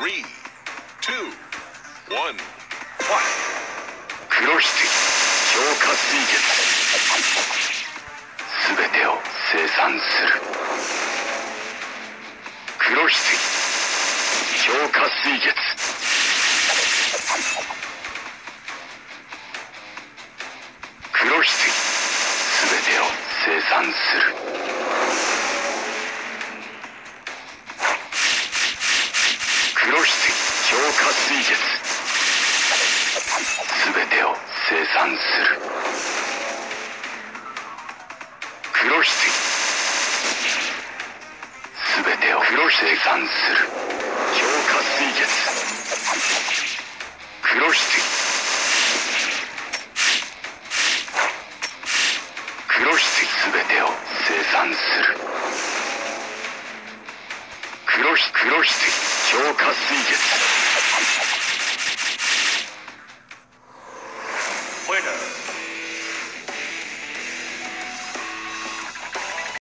Three, two, one, fight. 黒筆消化水月すべてを生産する。黒筆消化水月黒筆すべてを生産する筆消化水月すべてを生産する。黒筆すべてを黒生産する。消化水月黒筆黒筆すべてを生産する。黒筆黒筆消化水月 you